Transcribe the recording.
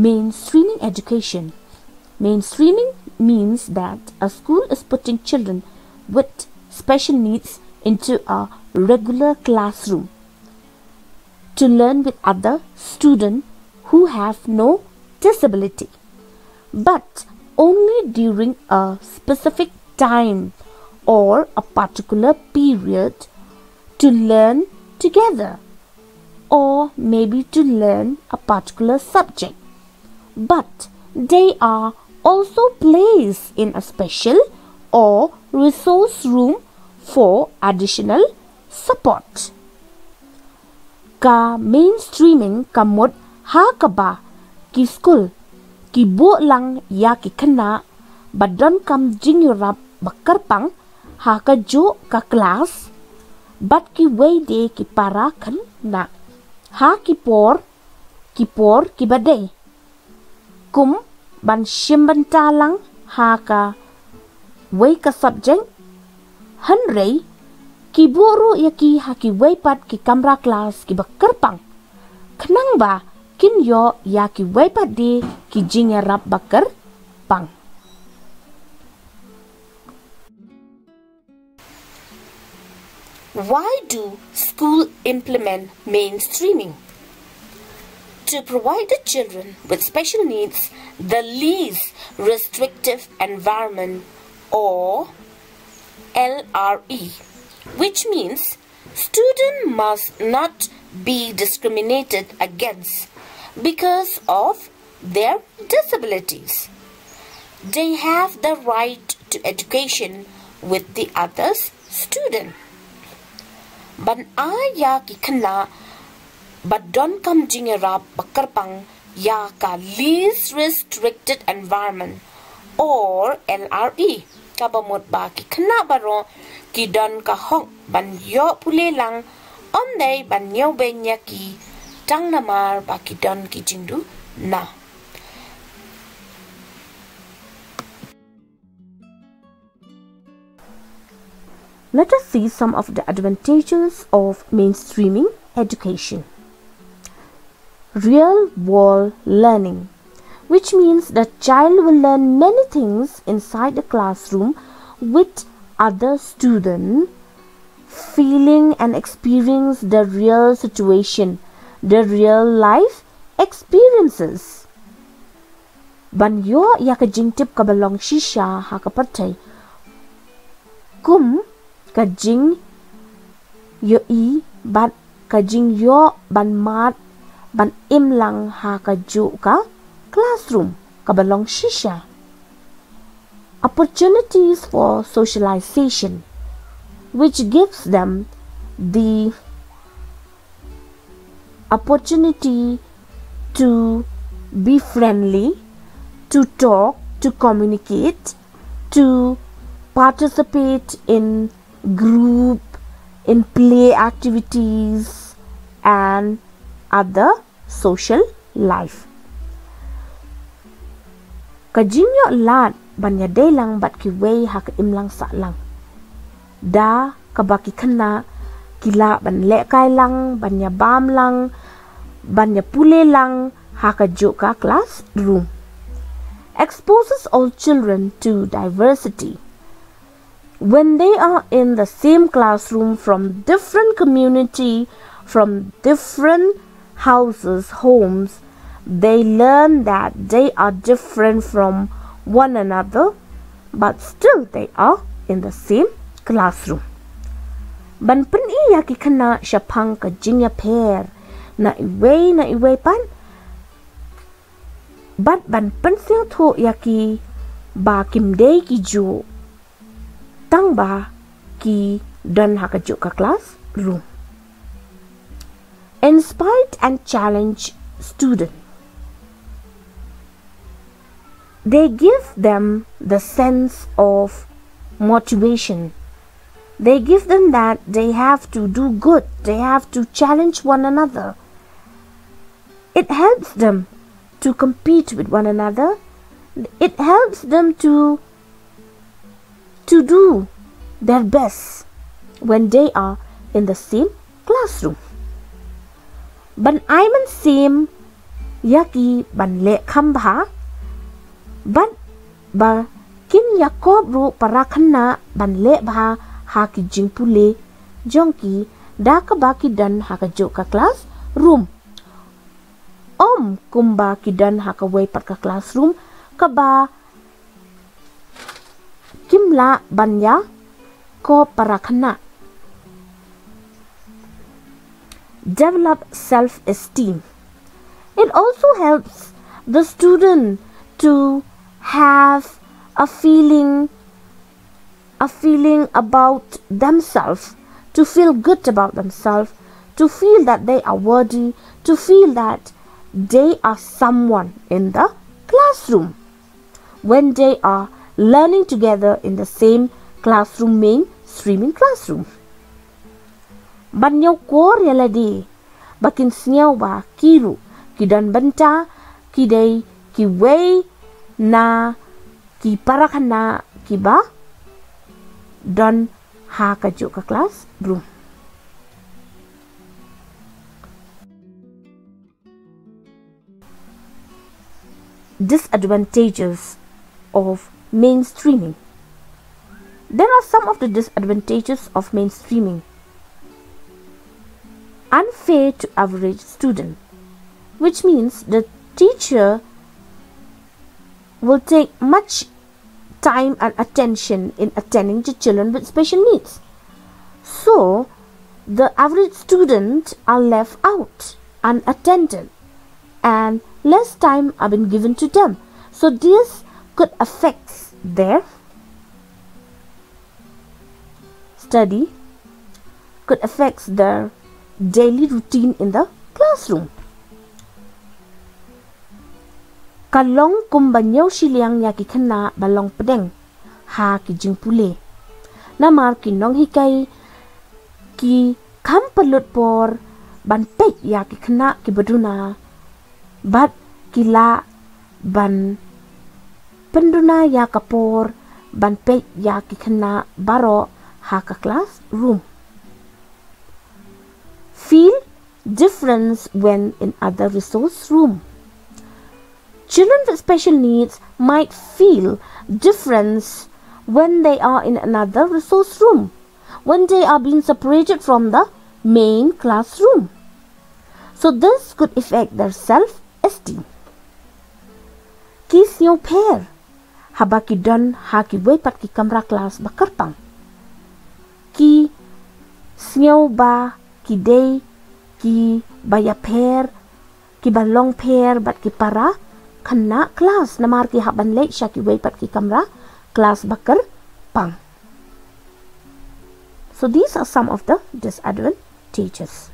mainstreaming education. Mainstreaming means that a school is putting children with special needs into a regular classroom to learn with other students who have no disability, but only during a specific time or a particular period to learn together or maybe to learn a particular subject. But they are also placed in a special or resource room for additional support. Ka mainstreaming kamot ha ka ba ki school ki bu lang ya ki kana badon kam jingyurap bakarpang ha ka class bat ki way de ki para kan na ha ki por ki por ki badai kum ban shimban talang ha ka way ka subject han rei ki buru ya ki ha ki way pat ki kamra class ki bakar pang. Khnang ba kin yo ya ki way pat di ki jinga rap bakar pang. Why do school implement mainstreaming? To provide the children with special needs the least restrictive environment or LRE, which means student must not be discriminated against because of their disabilities. They have the right to education with the others student. Ban aya kana badon kam jingera bakarpang ya ka least restricted environment or LRE kabamot ba ki kana baro ki don ka hong ban yo pule lang om dai ban yo ben ya ki tang namar ba ki don ki jingdu na Let us see some of the advantages of mainstreaming education. Real world learning, which means the child will learn many things inside the classroom with other students, feeling and experience the real situation, the real life experiences. Ban yo ya ka jingtip ka balong shisha ha ka patay. Kum kajing yo i bat kajing yo ban mat ban im lang ha ka classroom ka balong shisha. Opportunities for socialization which gives them the opportunity to be friendly to talk to communicate to participate in group in play activities and other social life. Kajinyo lat banya day lang bat ki way ha ka imlang sa lang. Da kabaki kana kila ban le kai lang banya bam lang banya pule lang ha ka jo ka classroom. Exposes all children to diversity when they are in the same classroom from different community from different houses homes they learn that they are different from one another but still they are in the same classroom. Ban pen iya kana shapang ka pair na iwe na iwe pan. Bat ban pen sing tho yaki ba kim dei ki ju. Tang ba ki dan hakajuk ka class room. Inspire and challenge student. They give them the sense of motivation. They give them that they have to do good. They have to challenge one another. It helps them to compete with one another. It helps them to to do their best when they are in the same classroom. บันไอมันซิมยากีบันเละคำบาบันบากินยากอบรูปราคันนะบันเละบาหากิจิงพูเลจงกีดาคบากิดันหากจุกกคลาสรูมอมคุมบากิดันหากเวปักกคลาสรูมกบาคิมละบันยาก็ปราคนะ develop self esteem it also helps the student to have a feeling a feeling about themselves, to feel good about themselves, to feel that they are worthy, to feel that they are someone in the classroom. When they are learning together in the same classroom, mainstreaming classroom. Banyaw ko realadi, bakin sinyaw ba kiru, kidan banta, kiday kiway na ki parakan na kiba. Don ha ka jo ka class room disadvantages of mainstreaming. There are some of the disadvantages of mainstreaming unfair to average student which means the teacher will take much time and attention in attending to children with special needs. So, the average student are left out, unattended, and less time are been given to them. So, this could affect their study, could affect their daily routine in the classroom. kalong kumbanyaw siliang yaki kena balong pedeng ha ki jing pule. Namar ki nong hikai ki kam pelut por ban pek yaki kena ki beduna. Bat kila ban penduna ya kapor ban pek yaki kena baro ha ka class room feel difference when in other resource room Children with special needs might feel difference when they are in another resource room, when they are being separated from the main classroom. So this could affect their self-esteem. Kis yung pair, habaki don haki wepat ki kamra class bakarpang. Ki snyaw ba ki day ki baya pair ki balong pair bat ki para kena kelas namar ki haban lek syaki wei pat ki kamera kelas bakar pang. So these are some of the disadvantages